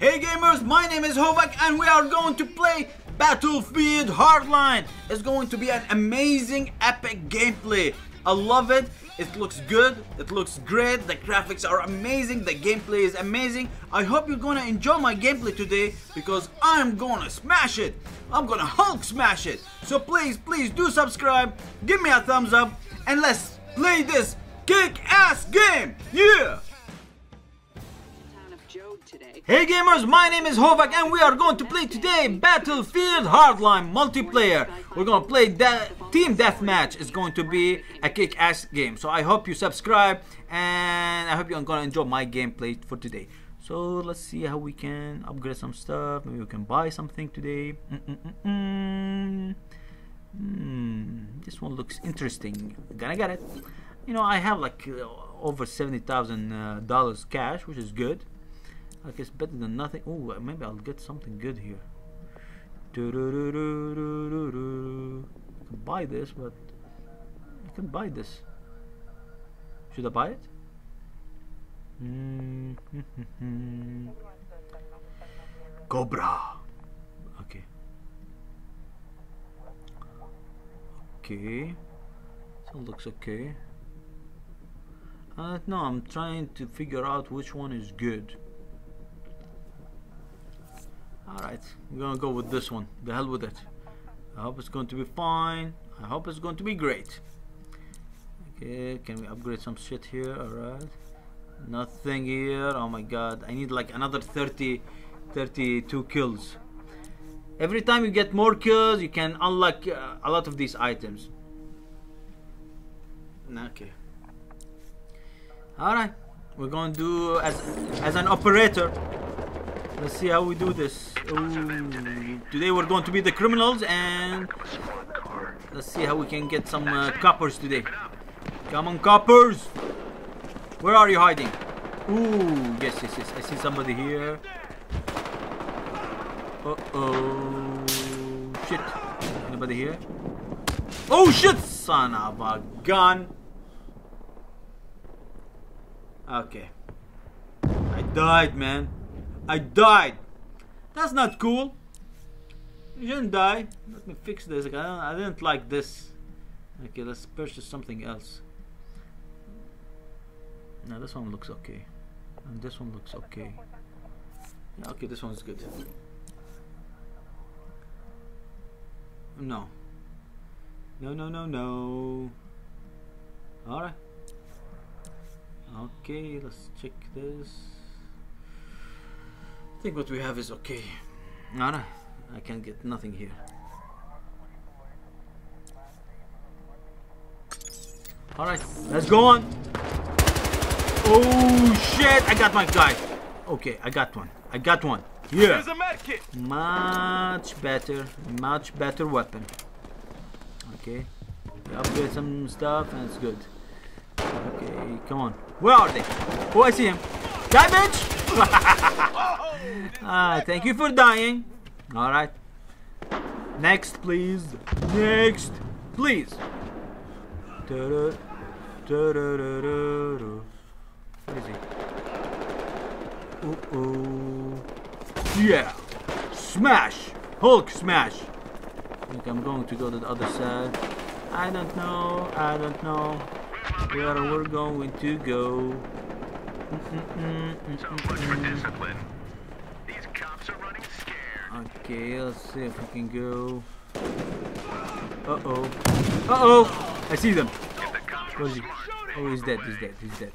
Hey gamers, my name is Hovac and we are going to play Battlefield Hardline. It's going to be an amazing epic gameplay. I love it. It looks good. It looks great. The graphics are amazing. The gameplay is amazing. I hope you're gonna enjoy my gameplay today because I'm gonna smash it. I'm gonna Hulk smash it. So please, please do subscribe. Give me a thumbs up and let's play this kick-ass game. Yeah! Hey gamers, my name is Hovac and we are going to play today Battlefield Hardline multiplayer. We're going to play that team deathmatch. It's going to be a kick-ass game. So I hope you subscribe and I hope you're going to enjoy my gameplay for today. So let's see how we can upgrade some stuff. Maybe we can buy something today. Mm-mm-mm-mm. Hmm, this one looks interesting. Gonna get it. You know, I have like uh, over seventy thousand uh, dollars cash, which is good. I guess better than nothing. Oh, maybe I'll get something good here. I can buy this, but I can buy this. Should I buy it? Mm, Cobra. Okay. Okay. So looks okay. Uh, no, I'm trying to figure out which one is good. Alright, we're gonna go with this one. The hell with it. I hope it's going to be fine. I hope it's going to be great. Okay, can we upgrade some shit here? Alright. Nothing here. Oh my god. I need like another 30, 32 kills. Every time you get more kills, you can unlock uh, a lot of these items. Okay. Alright. We're going to do as as an operator. Let's see how we do this. Ooh. Today we're going to be the criminals and let's see how we can get some uh, coppers today. Come on, coppers! Where are you hiding? Ooh, yes, yes, yes. I see somebody here. Uh-oh. Shit. Anybody here? Oh, shit! Son of a gun. Okay. I died, man. I died. That's not cool. You shouldn't die. Let me fix this. I, I didn't like this. Okay, let's purchase something else. Now this one looks okay. And this one looks okay. Yeah, okay, this one's good. No. No, no, no, no. Alright. Okay, let's check this. I think what we have is okay. Alright. I can't get nothing here. Alright, let's go on. Oh shit, I got my guy. Okay, I got one. I got one. Yeah. There's a med kit. Much better. Much better weapon. Okay. We upgrade some stuff and it's good. Okay, come on. Where are they? Oh, I see him. Die, bitch! ah, thank you for dying. Alright. Next, please. Next, please. Where is he? Uh oh. Yeah. Smash. Hulk smash. I think I'm going to go to the other side. I don't know. I don't know where we're going to go. Okay, let's see if we can go. Uh oh. Uh oh! I see them. If the cops were Where is he? Oh, he's dead. He's dead. He's dead.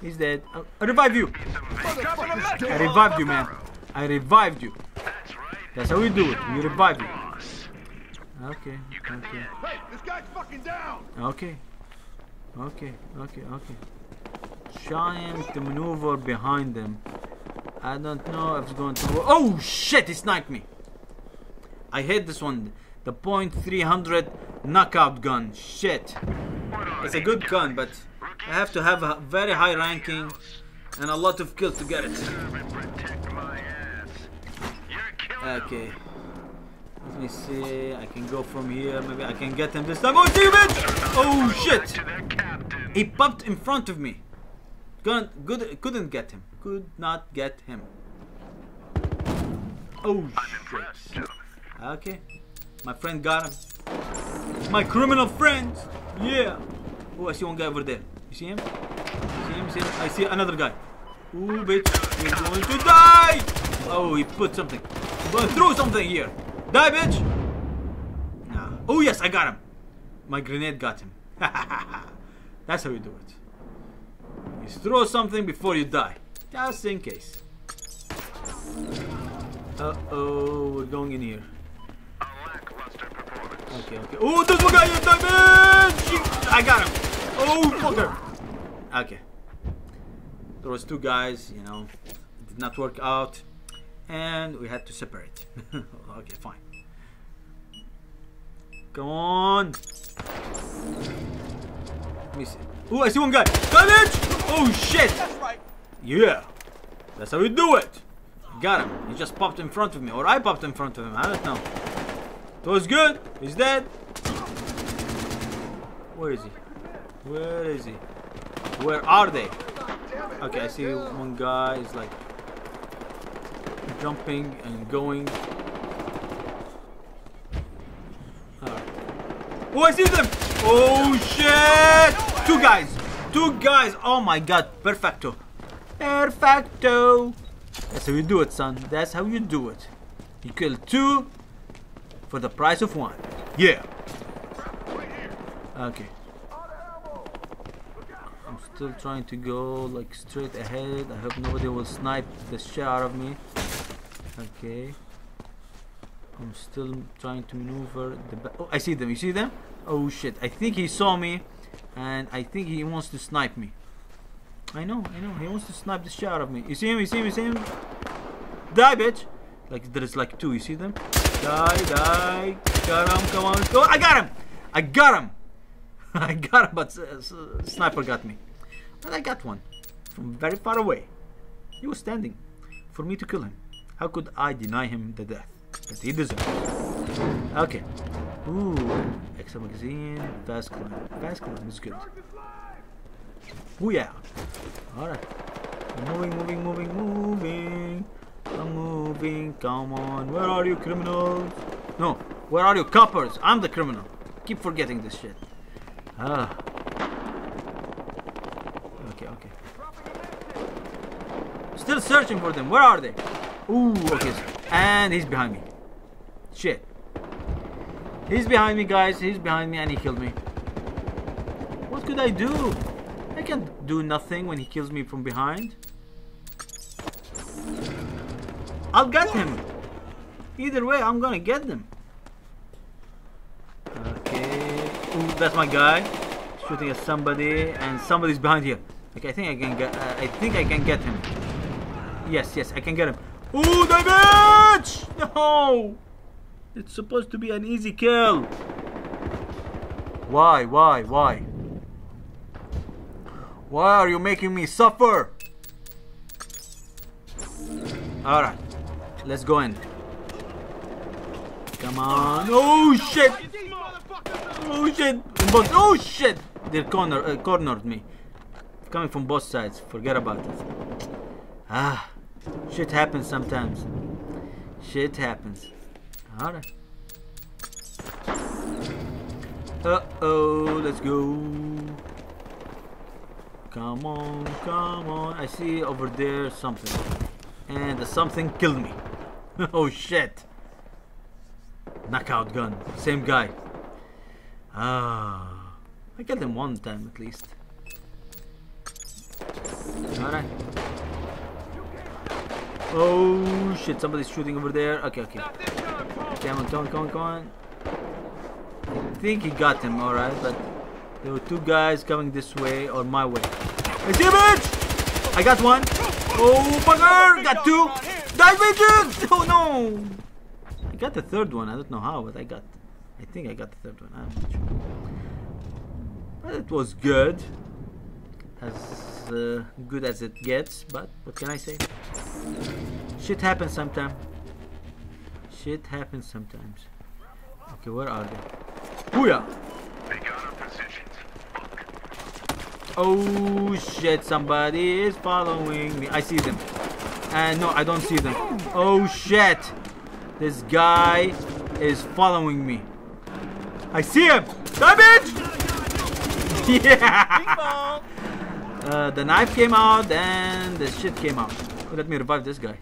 He's dead. I, I revived you. some cops in a med I revived you, man. I revived you. That's how we do it. We revive you. Okay. Okay. Hey, this guy's fucking down. Okay. Okay. Okay. Okay. Trying to maneuver behind them. I don't know if it's going to work. Oh shit! He sniped me. I hate this one. The point .300 knockout gun. Shit. It's a good gun, but I have to have a very high ranking and a lot of kills to get it. Okay. Let me see. I can go from here. Maybe I can get him this time. Oh, see bitch! Oh shit! He popped in front of me. Couldn't, good, couldn't get him. Could not get him. Oh shit. Okay. My friend got him. My criminal friends. Yeah. Oh, I see one guy over there. You see him? See him? See him? I see another guy. Ooh, bitch. You're going to die. Oh, he put something. To throw something here. Die, bitch. Nah. Oh, yes, I got him. My grenade got him. That's how you do it. You throw something before you die. Just in case. Uh-oh, we're going in here. Okay, okay. Oh, there's one guy here, Diamond! I got him. Oh, fucker. Okay. There was two guys, you know, it did not work out, and we had to separate. okay, fine. Come on. Let me see. Oh, I see one guy. Damage! Oh shit! That's right. Yeah, that's how we do it. Got him. He just popped in front of me, or I popped in front of him. I don't know. It was good. He's dead. Where is he? Where is he? Where are they? Okay, I see one guy is like jumping and going. Alright. Oh, I see them! Oh shit! Two guys! Two guys! Oh my god, perfecto! Perfecto! That's how you do it, son. That's how you do it. You kill two for the price of one. Yeah. Okay. I'm still trying to go like straight ahead. I hope nobody will snipe the shit out of me. Okay. I'm still trying to maneuver the ba- Oh, I see them. You see them? Oh shit. I think he saw me and I think he wants to snipe me. I know, I know. He wants to snipe the shit out of me. You see him? You see him? You see him? Die, bitch! Like there's like two. You see them? Die, die. Got him. Come on. Go. I got him. I got him. I got him, but uh, sniper got me. But I got one from very far away. He was standing for me to kill him. How could I deny him the death that he deserves? Okay. Ooh, extra magazine, fast climb. Fast climb is good. Oh yeah. Alright. Moving, moving, moving, moving. I'm moving. Come on. Where are you, criminals? No. Where are you, coppers? I'm the criminal. Keep forgetting this shit. Ah. Okay, okay. Still searching for them. Where are they? Ooh, okay. And he's behind me. Shit. He's behind me, guys. He's behind me and he killed me. What could I do? I can't do nothing when he kills me from behind. I'll get him. Either way, I'm gonna get them. Okay. Ooh, that's my guy. Shooting at somebody, and somebody's behind here. Okay, I think I can get. Uh, I think I can get him. Yes, yes, I can get him. Ooh, damage! No! It's supposed to be an easy kill. Why? Why? Why? Why are you making me suffer? Alright, let's go in. Come on. Oh shit! Oh shit! Both, oh shit! They corner, uh, cornered me. Coming from both sides. Forget about it. Ah, shit happens sometimes. Shit happens. Alright. Uh oh, let's go. Come on, come on. I see over there something. And the something killed me. oh shit. Knockout gun. Same guy. Ah. I killed him one time at least. Alright. Oh shit, somebody's shooting over there. Okay, okay. Come on, come on, come on, come on. I think he got him, alright, but there were two guys coming this way or my way. I see bitch! I got one. Oh, bugger! Got two. Die, bitches! Oh no! I got the third one. I don't know how, but I got. I think I got the third one. I'm not sure. But it was good. As uh, good as it gets, but what can I say? Shit happens sometimes. Shit happens sometimes. Okay, where are they? Booyah! They got our positions. Oh shit, somebody is following me. I see them. And no, I don't see them. Oh shit. This guy is following me. I see him! Damage! Yeah! Uh, the knife came out and the shit came out. Let me revive this guy.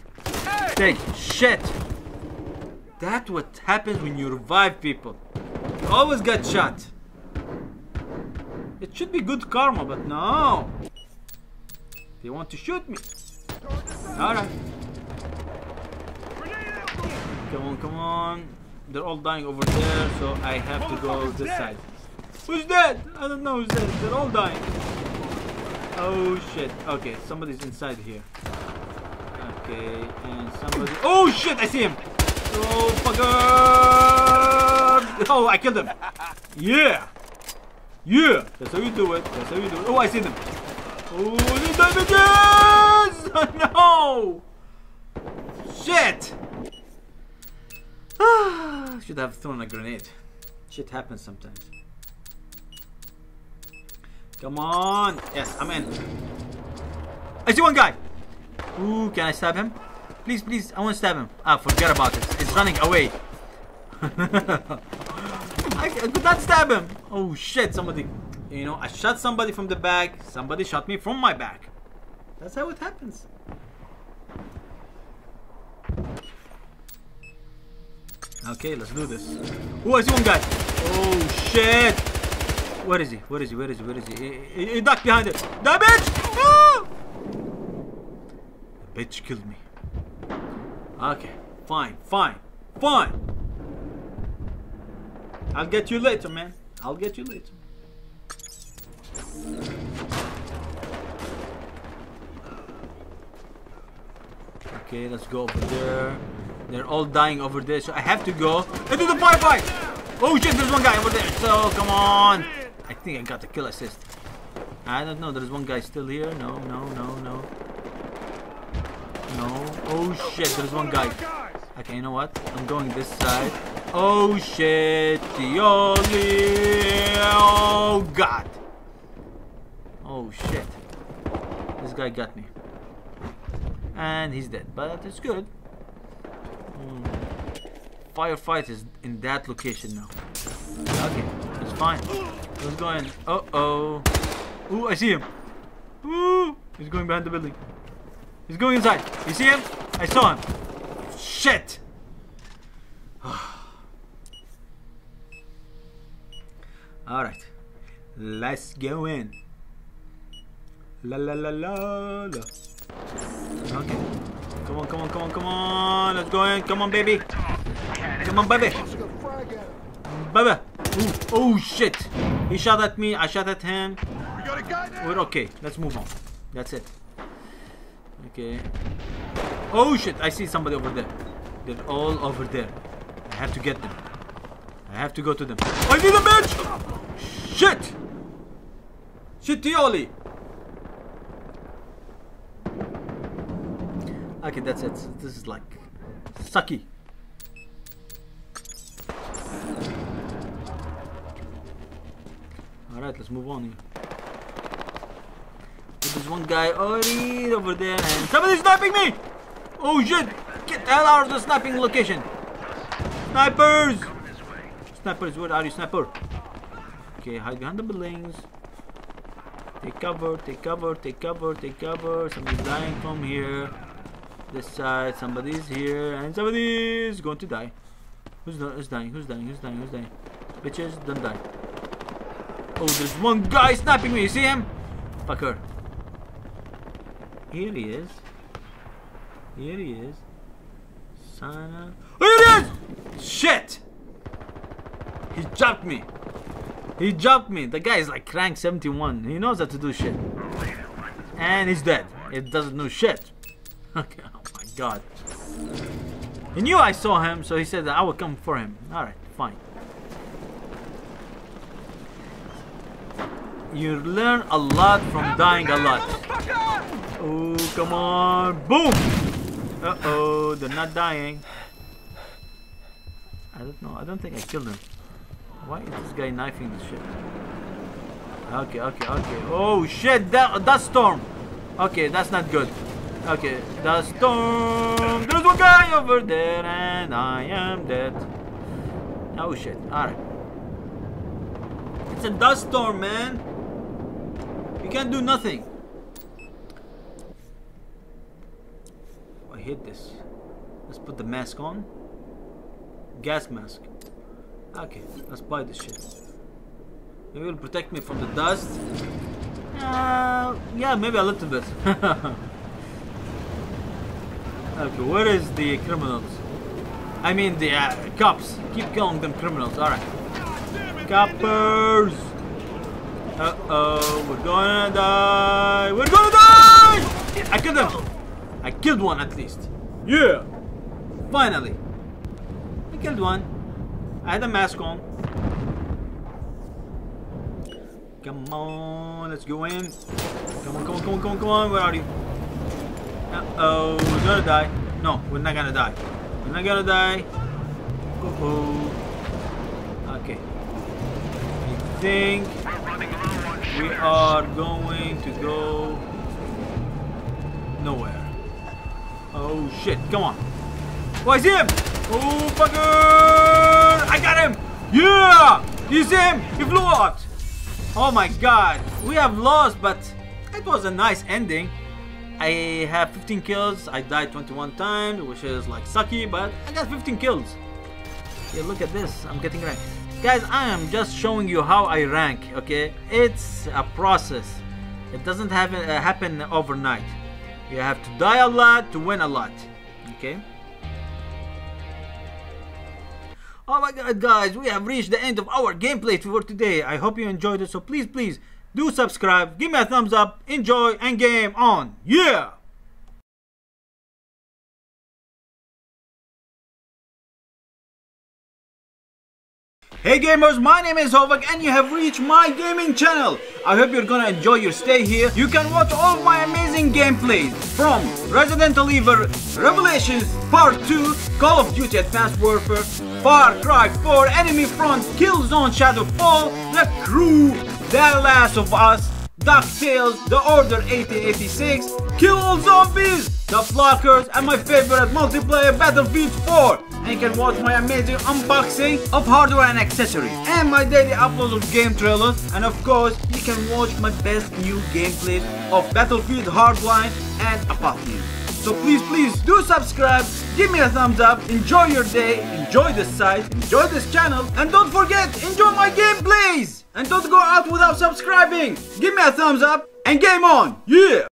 Take shit! That's what happens when you revive people. You always get shot. It should be good karma, but no. They want to shoot me. Alright. Come on, come on. They're all dying over there, so I have to go this side. Who's dead? I don't know who's dead. They're all dying. Oh shit. Okay, somebody's inside here. Okay, and somebody. Oh shit! I see him. Oh fucker! Uh, oh, I killed him. Yeah. Yeah. That's how you do it. That's how you do it. Oh, I see them. Oh, the damages! No! Shit! Should have thrown a grenade. Shit happens sometimes. Come on! Yes, I'm in. I see one guy! Ooh, can I stab him? Please, please, I want to stab him. Ah, forget about it. It's running away. I could not stab him. Oh shit, somebody. You know, I shot somebody from the back. Somebody shot me from my back. That's how it happens. Okay, let's do this. Oh, I one guy. Oh shit! Where is he? Where is he? Where is he? Where is he? He, he, he ducked behind it. The bitch killed me. Okay, fine, fine, fine. I'll get you later, man. I'll get you later. Okay, let's go over there. They're all dying over there, so I have to go into the firefight. Oh shit, there's one guy over there. So come on. I think I got the kill assist. I don't know. There's one guy still here. No, no, no, no. No. Oh shit, there's one guy. Okay, you know what? I'm going this side. Oh shit! Oh god! Oh shit. This guy got me. And he's dead, but it's good. Hmm. Firefight is in that location now. Okay, it's fine. Who's going? Uh oh. Ooh, I see him. Ooh, he's going behind the building. He's going inside. You see him? I saw him. Shit! Alright. Let's go in. La la la la la. Okay. Come on, come on, come on, come on. Let's go in. Come on, baby. Come on, baby. Baby. Ooh. Oh, shit. He shot at me. I shot at him. We're okay. Let's move on. That's it. Okay. Oh, shit. I see somebody over there. They're all over there. I have to get them. I have to go to them. I need a bitch! Shit! Shit, Tioli! Okay, that's it. This is like sucky. Alright, let's move on here. There's one guy oh, already over there and somebody's sniping me! Oh shit! Get the hell out of the sniping location! Snipers! Snipers, where are you, sniper? Okay, hide behind the buildings. Take cover, take cover, take cover, take cover. Somebody's dying from here. This side, somebody's here, and somebody's going to die. Who's, who's dying? Who's dying? Who's dying? Who's dying? Bitches, don't die. Oh, there's one guy sniping me. You see him? Fucker. Here he is. Here he is. Sana. Here it is! Shit! He jumped me. He jumped me. The guy is like crank 71. He knows how to do shit. And he's dead. It doesn't know shit. Okay, oh my god. He knew I saw him, so he said that I would come for him. Alright, fine. You learn a lot from dying a lot. Oh, come on. Boom! Uh-oh, they're not dying. I don't know. I don't think I killed him. Why is this guy knifing this shit? Okay, okay, okay. Oh shit, that, that storm. Okay, that's not good. Okay, the storm. There's one guy over there, and I am dead. Oh shit! All right. It's a dust storm, man. You can't do nothing. Hate this. Let's put the mask on. Gas mask. Okay, let's buy this shit. Maybe it'll protect me from the dust. Uh, yeah, maybe a little bit. okay, where is the criminals? I mean the uh, cops. Keep calling them criminals. Alright. Coppers! Uh-oh, we're gonna die! We're gonna die! I killed them! I killed one at least. Yeah! Finally! I killed one. I had a mask on. Come on, let's go in. Come on, come on, come on, come on, come on. Where are you? Uh-oh, we're gonna die. No, we're not gonna die. We're not gonna die. Go. Okay. I think We're running low on we are going to go nowhere. Oh shit, come on. Oh, I see him! Oh, fucker! I got him! Yeah! You see him? He flew out! Oh my god, we have lost, but it was a nice ending. I have 15 kills, I died 21 times, which is like sucky, but I got 15 kills. Yeah, look at this. I'm getting ranked. Guys, I am just showing you how I rank, okay? It's a process. It doesn't have, uh, happen overnight. You have to die a lot to win a lot, okay? Oh my god, guys, we have reached the end of our gameplay for today. I hope you enjoyed it, so please, please do subscribe, give me a thumbs up, enjoy, and game on. Yeah! Hey gamers, my name is Hovac and you have reached my gaming channel. I hope you're gonna enjoy your stay here. You can watch all my amazing gameplays from Resident Evil Revelations Part 2, Call of Duty Advanced Warfare, Far Cry 4, Enemy Front, Killzone Shadowfall, The Crew, The Last of Us, DuckTales, The Order 1886, Kill All Zombies, The Flockers, and my favorite multiplayer Battlefield 4. And you can watch my amazing unboxing of hardware and accessories, and my daily uploads of game trailers, and of course, you can watch my best new gameplays of Battlefield Hardline and Apocalypse. So please, please do subscribe, give me a thumbs up, enjoy your day, enjoy this site, enjoy this channel, and don't forget, enjoy my gameplays! And don't go out without subscribing! Give me a thumbs up, and game on! Yeah!